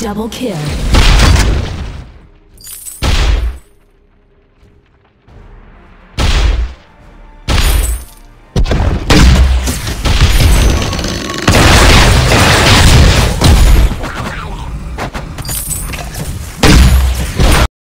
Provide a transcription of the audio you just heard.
Double kill.